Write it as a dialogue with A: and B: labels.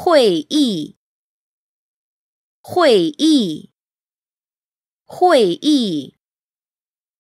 A: 会议会议会议。